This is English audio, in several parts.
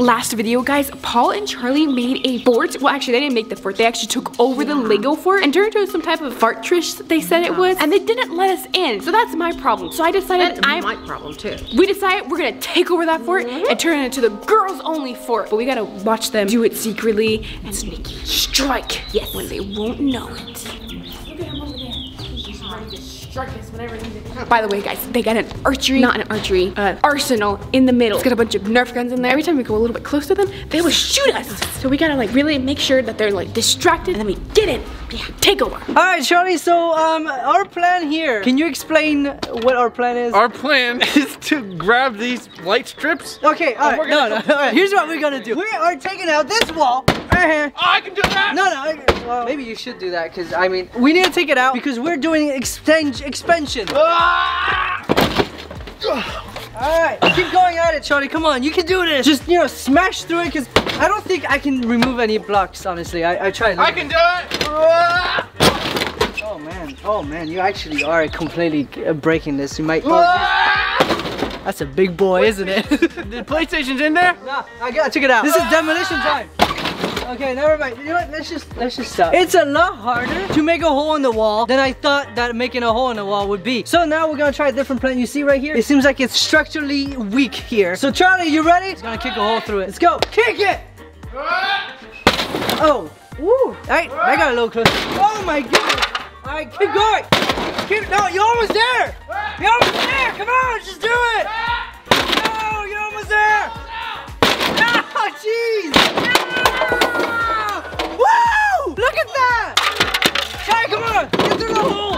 last video, guys, Paul and Charlie made a fort. Well, actually, they didn't make the fort. They actually took over the Lego fort and turned it into some type of fortress, they said it was. And they didn't let us in. So that's my problem. So I decided That's I'm... my problem too. We decided we're gonna take over that fort mm-hmm. and turn it into the girls only fort. But we gotta watch them do it secretly and sneaky strike yes. when they won't know it. By the way, guys, they got an archery, not an archery, uh, arsenal in the middle. It's got a bunch of Nerf guns in there. Every time we go a little bit close to them, they will shoot us. So we gotta like really make sure that they're like distracted and then we get in. Yeah, take over. All right, Charlie. So, um, our plan here. Can you explain what our plan is? Our plan is to grab these light strips. okay. All right. we're No, no. All right. Here's what we're gonna do. We are taking out this wall right here. Oh, I can do that. No, no. I- Well, maybe you should do that because I mean, we need to take it out because we're doing expansion. Expansion. Ah! All right, keep going at it, Charlie. Come on, you can do this. Just you know, smash through it because I don't think I can remove any blocks. Honestly, I I tried. I can do it. Oh man, oh man, you actually are completely uh, breaking this. You might. Oh, that's a big boy, isn't it? The PlayStation's in there. nah, I got I took it out. This is demolition time. Okay, never mind. You know what? Let's just let's just stop. It's a lot harder to make a hole in the wall than I thought that making a hole in the wall would be. So now we're gonna try a different plan. You see right here? It seems like it's structurally weak here. So Charlie, you ready? He's gonna kick a hole through it. Let's go. Kick it. Oh. Woo. Alright, I got a little close. Oh my goodness. Alright, keep going. Keep no, you're almost there. You're almost there. Come on, just do it. No, you're almost there. No, oh, jeez. No. Woo! Look at that. Try, come on. Get through the hole.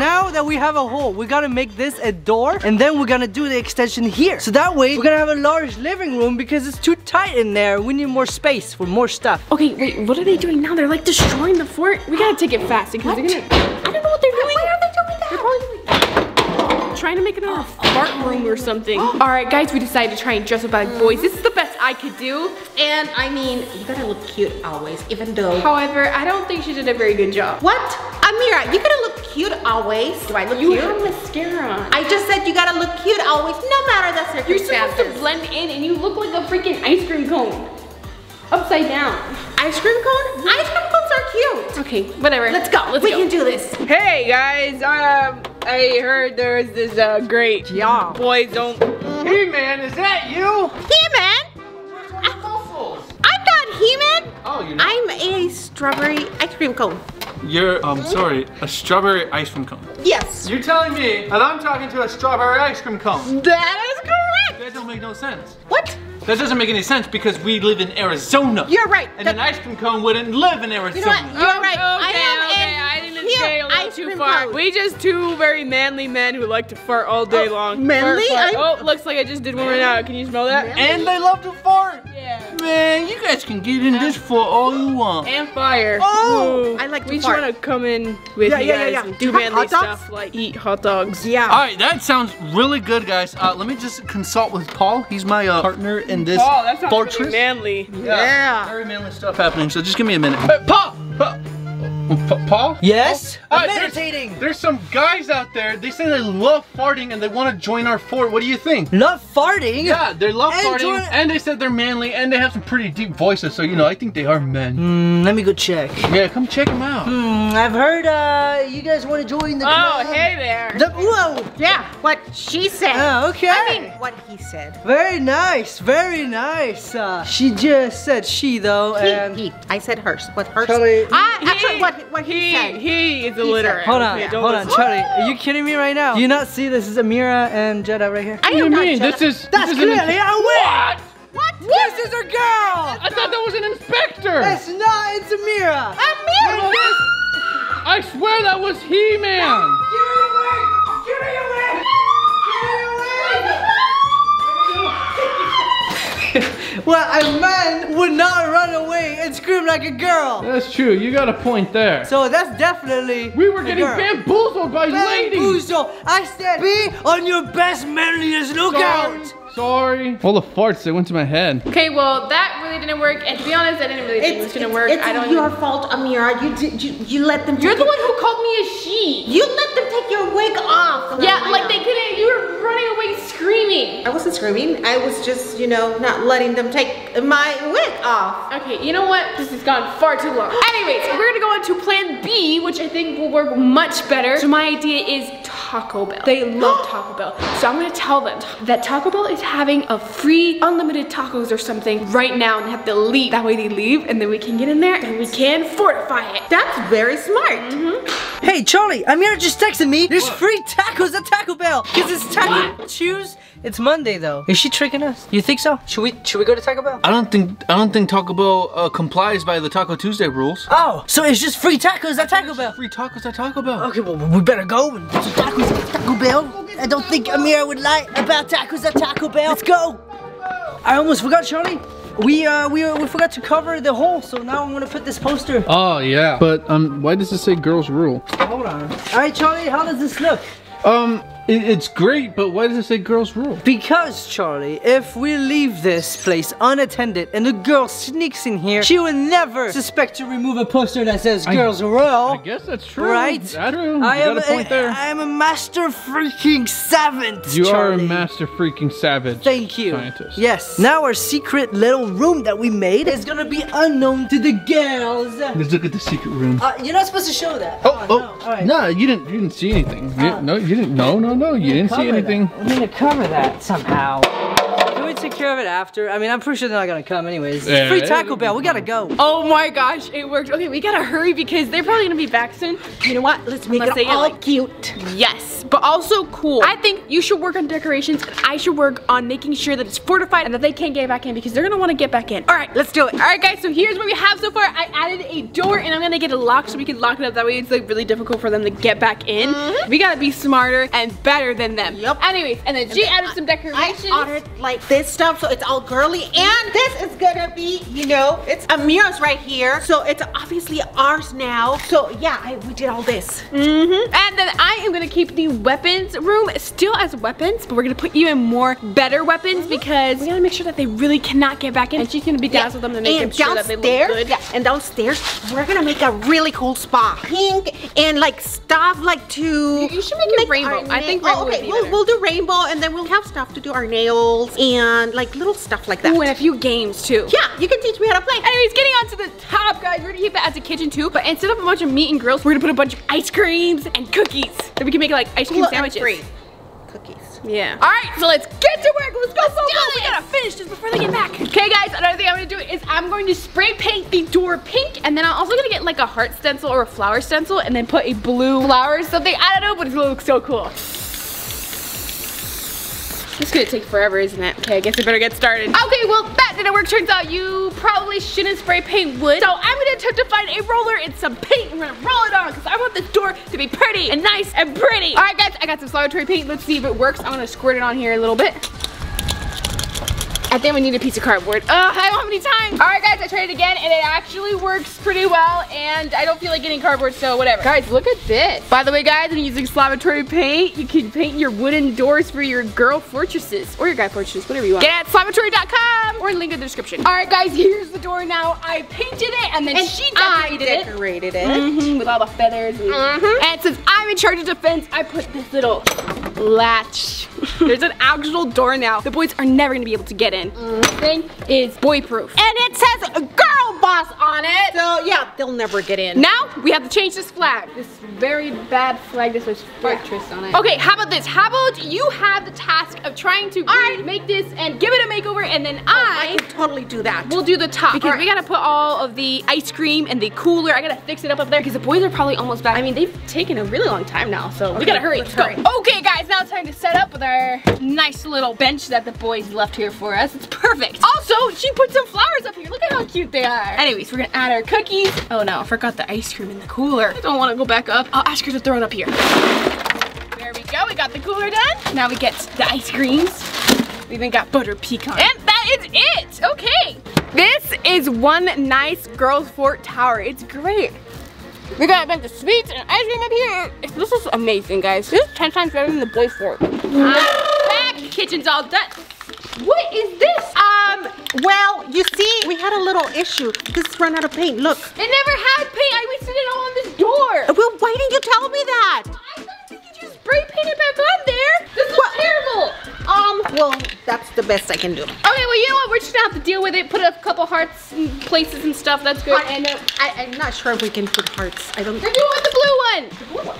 now that we have a hole, we gotta make this a door and then we're gonna do the extension here. So that way, we're gonna have a large living room because it's too tight in there. We need more space for more stuff. Okay, wait, what are they doing now? They're like destroying the fort. We gotta take it fast because they're gonna. I don't know what they're doing. Why are they doing that? They're probably trying to make another fart room or something. All right, guys, we decided to try and dress up like boys. This is the best I could do. And I mean, you gotta look cute always, even though. However, I don't think she did a very good job. What? Ameerah, you gotta look cute always. Do I look cute? You cute? have mascara on. I just said you gotta look cute always, no matter the You're supposed to blend in and you look like a freaking ice cream cone. Upside down. Ice cream cone? Ice cream cones are cute. Okay, whatever. Let's go. Let's we go. can do this. Hey guys, um, I heard there's this uh, great Yeah. boys don't. Hey man, is that you? He-Man? Muffles. I'm not He-Man. Oh, you're not. I'm a strawberry ice cream cone. You're, um, sorry, a strawberry ice cream cone. Yes. You're telling me that I'm talking to a strawberry ice cream cone. That is correct. That don't make no sense. What? That doesn't make any sense because we live in Arizona. You're right. And That- an ice cream cone wouldn't live in Arizona. You know what? You're right. I am okay, a I didn't cute stay a little too far. cone. We just two very manly men who like to fart all day Oh, long. manly? Fart, fart. Oh, looks like I just did one right now. Can you smell that? And they love to fart. Yeah. Man, you guys can get in this for all you want. And fire. Oh, Ooh. I like to We just fart. want to come in with Yeah, you yeah, guys yeah, yeah. and do Hot- manly hot stuff like eat hot dogs. Yeah. All right, that sounds really good, guys. Uh, let me just consult with Paul. He's my uh, partner in this Oh, that sounds fortress. really manly. Yeah. Very manly stuff happening. So just give me a minute. Uh, Paul, Pa- Pa- Paul. Yes? Uh, I'm there's- meditating. There's some guys out there. They say they love farting and they want to join our fort. What do you think? Love farting? Yeah, they love And farting, and they said they're manly, and they have some pretty deep voices. So you know, I think they are men. Hmm, let me go check. Yeah, come check them out. Hmm, I've heard uh, you guys want to join the Oh, club. hey there. The, whoa! Yeah. What she said. Oh, okay. I mean, what he said. Very nice, very nice. Uh, she just said she though, He, and he. I said hers. What hers? Charlie- Ah, actually, He- what what he, He, he is said- illiterate. hold on, Okay, don't hold on, listen. Charlie. Are you kidding me right now? Do you not see this is Ameerah and Jeddah right here? I What do you mean? jealous. This is That's this is an- clearly a win. What? what? This is a girl. I thought that was an inspector. It's not. It's Ameerah. Ameerah. I swear that was He-Man. Well, a man would not run away and scream like a girl. That's true. You got a point there. So that's definitely We were a getting girl. bamboozled by ladies. Bamboozle. I said be on your best manliest lookout. Sorry. All the farts that went to my head. Okay, well, that really didn't work. And to be honest, I didn't really think it was gonna work. It's I don't your fault, Ameerah. You did. You, you let them. You're the it- one who called me a she. You let them take your wig off. Yeah, like they couldn't. You were running away screaming. I wasn't screaming. I was just, you know, not letting them take my wig off. Okay, you know what? This has gone far too long. Anyways, we're gonna go on to plan B, which I think will work much better. So my idea is Taco Bell. They love Taco Bell. So I'm gonna tell them that Taco Bell is having a free unlimited tacos or something right now and they have to leave. That way they leave and then we can get in there and we can fortify it. That's very smart. Mm-hmm. Hey, Charlie, Ameerah just texted me. There's free tacos at Taco Bell. Because it's Taco Choose. It's Monday, though. Is she tricking us? You think so? Should we should we go to Taco Bell? I don't think I don't think Taco Bell uh, complies by the Taco Tuesday rules. Oh, so it's just free tacos at Taco Bell. Free tacos at Taco Bell. Okay, well, we better go and get some tacos at Taco Bell. I don't think Ameerah would lie about tacos at Taco Bell. Let's go. I almost forgot, Charlie. We uh we we forgot to cover the hole, so now I'm gonna put this poster. Oh yeah. But um, why does it say girls rule? Hold on. All right, Charlie, how does this look? Um, it, it's great, but why does it say girls rule? Because, Charlie, if we leave this place unattended and a girl sneaks in here, she will never suspect to remove a poster that says I- girls rule. I guess that's true. Right? I don't know. I You am got a point there. I am a master freaking savant. you are a master freaking savage. Thank you. Scientist. Yes. Now our secret little room that we made is gonna be unknown to the girls. Let's look at the secret room. Uh, you're not supposed to show that. Oh, oh, no. All right. no, you didn't. You didn't see anything. You- Uh, no, you didn't. No, no, no, you didn't see anything. that. We need to cover that somehow. Can we take care of it after? I mean, I'm pretty sure they're not gonna come anyways. It's Yeah, free Taco Bell. We gotta go. Oh my gosh, it worked. Okay, we gotta hurry because they're probably gonna be back soon. You know what? Let's make Unless they it get, all like- cute. Yes, but also cool. I think you should work on decorations and I should work on making sure that it's fortified and that they can't get back in because they're gonna wanna get back in. All right, let's do it. All right, guys, so here's what we have so far. I added a door and I'm gonna get it locked so we can lock it up. That way it's like really difficult for them to get back in. Mm-hmm. We gotta be smarter and better than them. Yep. Anyways, and then she added some I decorations. ordered like this stuff, so it's all girly, and this is gonna be, you know, it's Ameerah's right here, so it's obviously ours now. So yeah, I, we did all this. Mm-hmm. And then I am gonna keep the weapons room still as weapons, but we're gonna put even more better weapons because we gotta make sure that they really cannot get back in. And she's gonna be dazzled them to make and sure that they look good. yeah, and downstairs, we're gonna make a really cool spa. Pink and like stuff like to. You- should make it rainbow. I think rainbow oh, okay, we'll, we'll do rainbow, and then we'll have stuff to do our nails and like little stuff like that. Ooh, and a few games too. yeah, you can teach me how to play. Anyways, getting on to the top, guys. We're gonna keep that as a kitchen too, but instead of a bunch of meat and grills, we're gonna put a bunch of ice creams and cookies. Then we can make like ice cream sandwiches. Free cookies. Yeah. All right, so let's get to work. Let's go, go, go. We gotta finish this before they get back. Okay, guys. Another thing I'm gonna do is I'm going to spray paint the door pink, and then I'm also gonna get like a heart stencil or a flower stencil, and then put a blue flower or something. I don't know, but it's gonna look so cool. It's gonna take forever, isn't it? Okay, I guess I better get started. Okay, well, that didn't work. Turns out you probably shouldn't spray paint wood. So I'm gonna attempt to find a roller and some paint. I'm gonna roll it on because I want this door to be pretty and nice and pretty. All right, guys, I got some Slimeatory paint. Let's see if it works. I'm gonna squirt it on here a little bit. I think we need a piece of cardboard. Uh, I don't have any time. All right, guys, I tried it again, and it actually works pretty well, and I don't feel like getting cardboard, so whatever. Guys, look at this. By the way, guys, I'm using Slimeatory paint. You can paint your wooden doors for your girl fortresses, or your guy fortresses, whatever you want. Get at slimeatory.com, or link in the description. All right, guys, here's the door now. I painted it, and then And she I decorated it. decorated it. Mhm, with all the feathers. And, Mhm. and since I'm in charge of defense, I put this little latch. There's an actual door now. The boys are never gonna be able to get in. Mm, this thing is boy proof. And it says girl boss on it. So yeah, they'll never get in. Now we have to change this flag. This very bad flag that says fortress on it. Okay, how about this? How about you have the task of trying to really make this and give it a makeover, and then oh, I I can totally do that. We'll do the top because Alright. we gotta put all of the ice cream and the cooler. I gotta fix it up up there because the boys are probably almost back. I mean, they've taken a really long time now, so we gotta hurry. let's Let's hurry. go. Okay, guys, now it's time to set up with our nice little bench that the boys left here for us. It's perfect. Also, she put some flowers up here. Look at how cute they are. Anyways, we're gonna add our cookies. Oh no, I forgot the ice cream in the cooler. I don't want to go back up. Oh, I'll ask her to throw it up here. There we go. We got the cooler done. Now we get the ice creams. We even got butter pecan. And that is it. Okay. This is one nice girls fort tower. It's great. We got a bunch of sweets and ice cream up here. This is amazing, guys. This is 10 times better than the boys fort. I'm back. Kitchen's all done. What is this? Ah, Well, you see, we had a little issue. This run out of paint. Look. It never had paint. I wasted it all on this door. Well, why didn't you tell me that? I thought you could just spray paint it back on there. This is terrible. Um, well, that's the best I can do. Okay, well, you know what? We're just gonna have to deal with it. Put a couple hearts in places and stuff. That's good. And uh, I, I'm not sure if we can put hearts. I don't. we're doing with the blue one.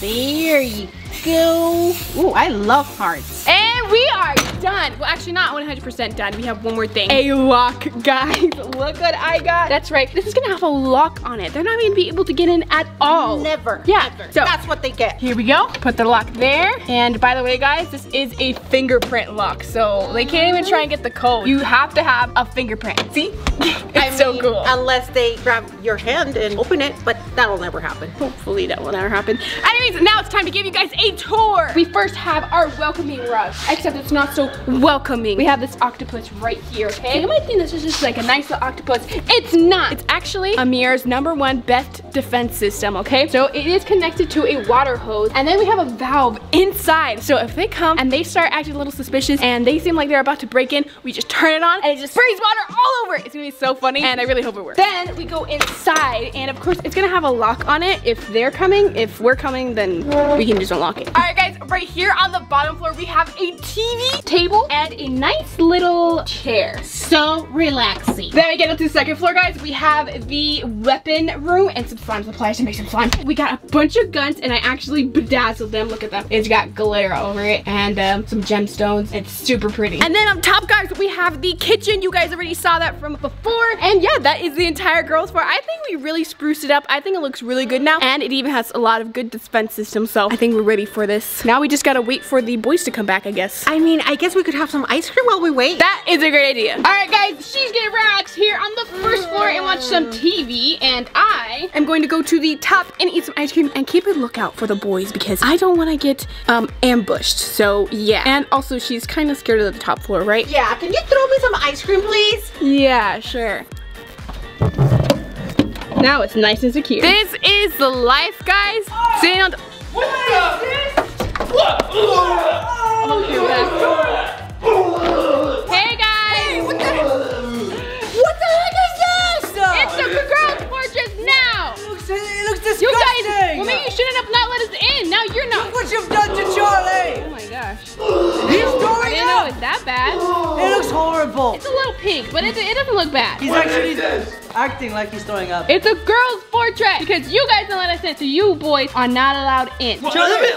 There you go. Ooh, I love hearts. And we are done. Well, actually not 100% done. We have one more thing. A lock, guys. Look what I got. That's right. This is gonna have a lock on it. They're not gonna be able to get in at all. Never. Yeah. Never. So that's what they get. here we go. Put the lock there. And by the way, guys, this is a fingerprint lock. So they can't even try and get the code. You have to have a fingerprint. See? it's I so mean, cool. Unless they grab your hand and open it, but that'll never happen. Hopefully that will never happen. Anyways, now it's time to give you guys a tour. We first have our welcoming rug, except it's not so welcoming. We have this octopus right here, okay? You might think this is just like a nice little octopus. It's not. It's actually Amir's number one best defense system, okay? So it is connected to a water hose, and then we have a valve inside. So if they come and they start acting a little suspicious and they seem like they're about to break in, we just turn it on and it just sprays water all over it. It's gonna be so funny, and I really hope it works. Then we go inside, and of course it's gonna have a lock on it if they're coming. If we're coming, then we can just unlock it. All right, guys, right here on the bottom floor, we have a TV table and a nice little chair. So relaxing. Then we get up to the second floor, guys. We have the weapon room and some slime supplies to make some slime. We got a bunch of guns, and I actually bedazzled them. Look at them. It's got glitter over it and um, some gemstones. It's super pretty. And then on top, guys, we have the kitchen. You guys already saw that from before. And yeah, that is the entire girls' floor. I think we really spruced it up. I think it looks really good now. And it even has a lot of good defense systems. So I think we're ready for this. Now we just gotta wait for the boys to come back, I guess. I mean, I guess we could have some ice cream while we wait. That is a great idea. All right, guys, she's gonna relax here on the first floor and watch some TV, and I am going to go to the top and eat some ice cream and keep a lookout for the boys because I don't want to get um, ambushed. So yeah, and also she's kind of scared of the top floor, right? yeah, can you throw me some ice cream, please? Yeah, sure. Now it's nice and secure. This is the life, guys. Sitting on the- Okay, we're back. Hey guys! What the heck is this? It's the girls' fortress now! It looks, it looks disgusting. You guys, well maybe you shouldn't have not let us in. Now you're not. Look what you've done to Charlie. Oh my gosh. He's I throwing didn't know it's that bad. It looks horrible. It's a little pink, but it, it doesn't look bad. He's actually acting like he's throwing up. It's a girls' fortress because you guys don't let us in, so you boys are not allowed in. Charlie,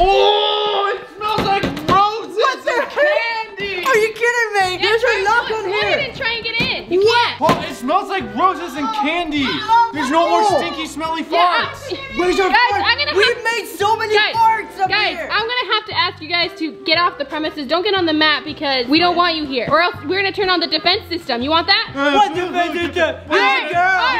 Oh, it smells like roses and candy. Are you kidding me? There's a lock on Go here. ahead and try and get in. You can't. Oh, it smells like roses and oh, candy. There's no more stinky, smelly Yeah, farts. I- Where's our Guys, fart? I'm gonna We've have- made so many Guys, farts up Guys, here. I'm gonna have to ask you guys to get off the premises. Don't get on the map because we don't want you here. Or else we're gonna turn on the defense system. You want that? What the fuck is that? All right, girl. all right,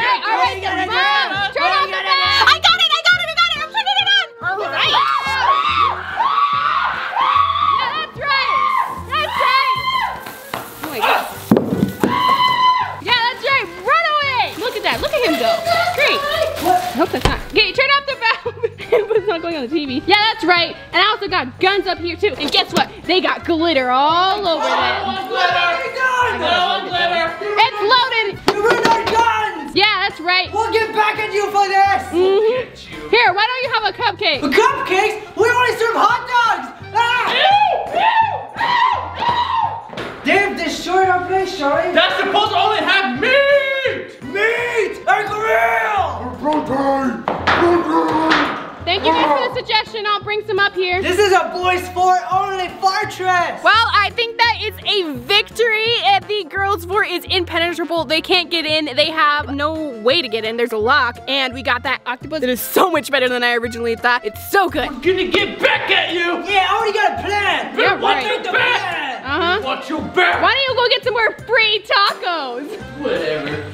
up here too. And guess what? They got glitter all over them. It's loaded. You ruined our guns. Yeah, that's right. We'll get back at you for this. Mhm. Here, why don't you have a cupcake? Cupcakes? We only serve hot dogs. Ah! They've destroyed our place, Charlie. That's supposed to only have you guys for the suggestion. I'll bring some up here. This is a boys' fort only fortress. Well, I think that is a victory. And the girls' fort is impenetrable. They can't get in. They have no way to get in. There's a lock. And we got that octopus. It is so much better than I originally thought. It's so good. Gonna get back at you. Yeah, I already got a plan. Yeah, Watch right. your back. Uh-huh. Watch your back. Why don't you go get some more free tacos? Whatever.